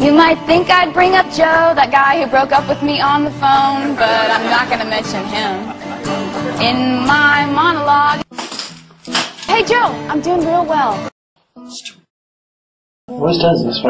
You might think I'd bring up Joe, that guy who broke up with me on the phone, but I'm not going to mention him in my monologue. Hey, Joe, I'm doing real well. Always does this, right?